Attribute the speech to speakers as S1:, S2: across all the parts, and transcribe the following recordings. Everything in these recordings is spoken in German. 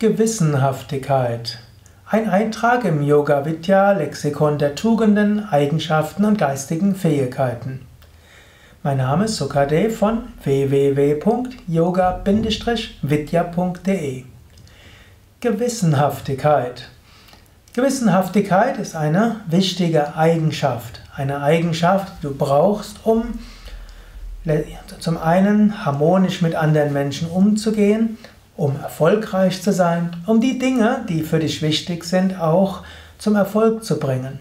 S1: Gewissenhaftigkeit. Ein Eintrag im Yoga Vidya Lexikon der Tugenden, Eigenschaften und geistigen Fähigkeiten. Mein Name ist Sukadev von www.yoga-vidya.de. Gewissenhaftigkeit. Gewissenhaftigkeit ist eine wichtige Eigenschaft, eine Eigenschaft, die du brauchst, um zum einen harmonisch mit anderen Menschen umzugehen um erfolgreich zu sein, um die Dinge, die für dich wichtig sind, auch zum Erfolg zu bringen.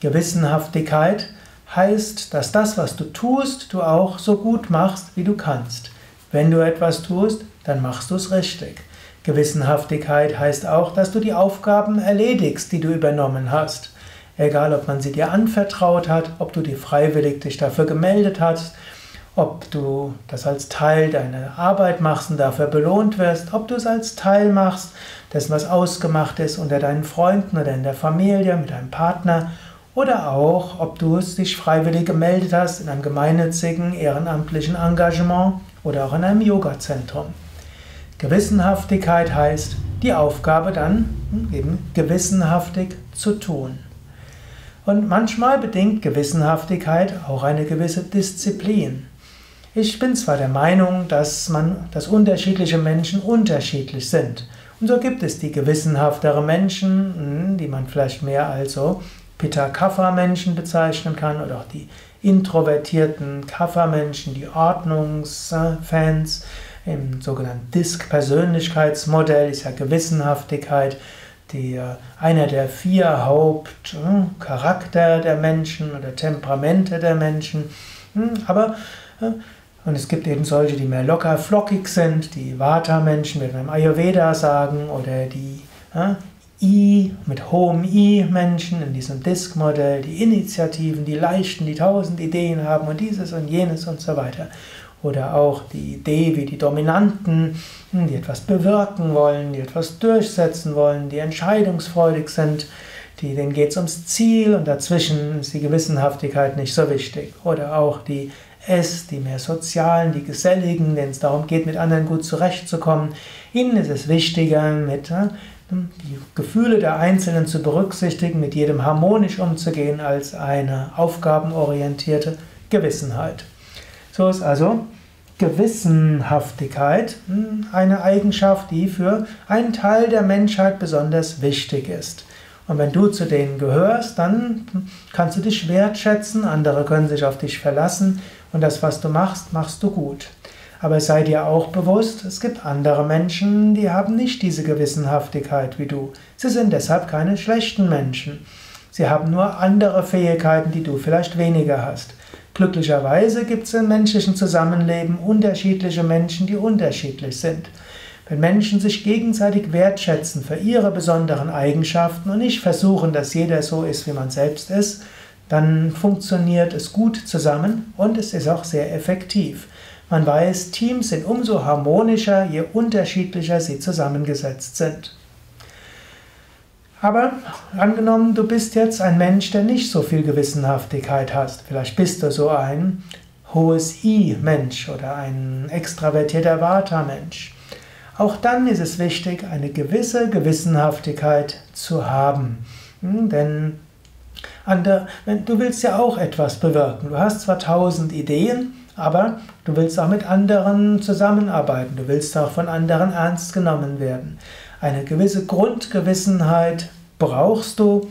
S1: Gewissenhaftigkeit heißt, dass das, was du tust, du auch so gut machst, wie du kannst. Wenn du etwas tust, dann machst du es richtig. Gewissenhaftigkeit heißt auch, dass du die Aufgaben erledigst, die du übernommen hast. Egal, ob man sie dir anvertraut hat, ob du dir freiwillig dich dafür gemeldet hast ob du das als Teil deiner Arbeit machst und dafür belohnt wirst, ob du es als Teil machst, dessen was ausgemacht ist unter deinen Freunden oder in der Familie, mit deinem Partner, oder auch, ob du es dich freiwillig gemeldet hast in einem gemeinnützigen, ehrenamtlichen Engagement oder auch in einem Yoga-Zentrum. Gewissenhaftigkeit heißt, die Aufgabe dann eben gewissenhaftig zu tun. Und manchmal bedingt Gewissenhaftigkeit auch eine gewisse Disziplin. Ich bin zwar der Meinung, dass, man, dass unterschiedliche Menschen unterschiedlich sind. Und so gibt es die gewissenhaftere Menschen, hm, die man vielleicht mehr als so Pitta-Kapha-Menschen bezeichnen kann, oder auch die introvertierten Kapha-Menschen, die Ordnungsfans. Im sogenannten Disk-Persönlichkeitsmodell ist ja Gewissenhaftigkeit die, einer der vier Hauptcharakter der Menschen oder Temperamente der Menschen. Hm, aber und es gibt eben solche, die mehr locker flockig sind, die Vata-Menschen, wie wir im Ayurveda sagen, oder die ja, I mit hohem I-Menschen in diesem Disk-Modell, die Initiativen, die Leichten, die tausend Ideen haben und dieses und jenes und so weiter. Oder auch die D wie die Dominanten, hm, die etwas bewirken wollen, die etwas durchsetzen wollen, die entscheidungsfreudig sind, die, denen geht es ums Ziel und dazwischen ist die Gewissenhaftigkeit nicht so wichtig. Oder auch die S, die mehr sozialen, die geselligen, denen es darum geht, mit anderen gut zurechtzukommen. Ihnen ist es wichtiger, mit äh, die Gefühle der Einzelnen zu berücksichtigen, mit jedem harmonisch umzugehen, als eine aufgabenorientierte Gewissenheit. So ist also Gewissenhaftigkeit hm, eine Eigenschaft, die für einen Teil der Menschheit besonders wichtig ist. Und wenn du zu denen gehörst, dann kannst du dich wertschätzen, andere können sich auf dich verlassen und das, was du machst, machst du gut. Aber sei dir auch bewusst, es gibt andere Menschen, die haben nicht diese Gewissenhaftigkeit wie du. Sie sind deshalb keine schlechten Menschen. Sie haben nur andere Fähigkeiten, die du vielleicht weniger hast. Glücklicherweise gibt es im menschlichen Zusammenleben unterschiedliche Menschen, die unterschiedlich sind. Wenn Menschen sich gegenseitig wertschätzen für ihre besonderen Eigenschaften und nicht versuchen, dass jeder so ist, wie man selbst ist, dann funktioniert es gut zusammen und es ist auch sehr effektiv. Man weiß, Teams sind umso harmonischer, je unterschiedlicher sie zusammengesetzt sind. Aber angenommen, du bist jetzt ein Mensch, der nicht so viel Gewissenhaftigkeit hast. Vielleicht bist du so ein hohes I-Mensch oder ein extravertierter Vata-Mensch. Auch dann ist es wichtig, eine gewisse Gewissenhaftigkeit zu haben. Hm, denn du willst ja auch etwas bewirken. Du hast zwar tausend Ideen, aber du willst auch mit anderen zusammenarbeiten. Du willst auch von anderen ernst genommen werden. Eine gewisse Grundgewissenheit brauchst du,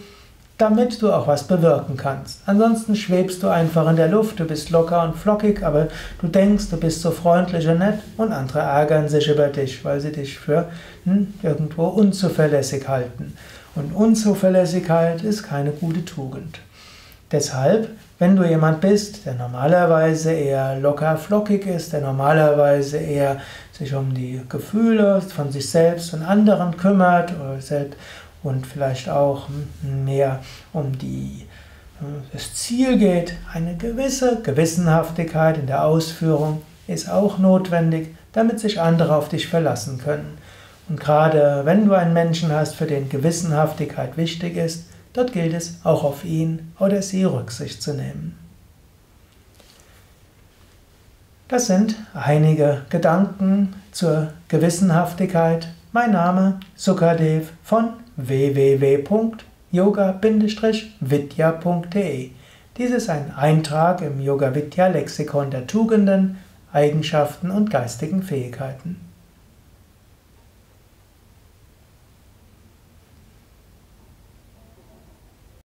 S1: damit du auch was bewirken kannst. Ansonsten schwebst du einfach in der Luft, du bist locker und flockig, aber du denkst, du bist so freundlich und nett und andere ärgern sich über dich, weil sie dich für hm, irgendwo unzuverlässig halten. Und Unzuverlässigkeit ist keine gute Tugend. Deshalb, wenn du jemand bist, der normalerweise eher locker flockig ist, der normalerweise eher sich um die Gefühle von sich selbst und anderen kümmert oder selbst und vielleicht auch mehr um die, das Ziel geht. Eine gewisse Gewissenhaftigkeit in der Ausführung ist auch notwendig, damit sich andere auf dich verlassen können. Und gerade wenn du einen Menschen hast, für den Gewissenhaftigkeit wichtig ist, dort gilt es auch auf ihn oder sie Rücksicht zu nehmen. Das sind einige Gedanken zur Gewissenhaftigkeit Mein Name Sukadev von www.yoga-vidya.de. Dies ist ein Eintrag im Yoga Vidya Lexikon der Tugenden, Eigenschaften und geistigen Fähigkeiten.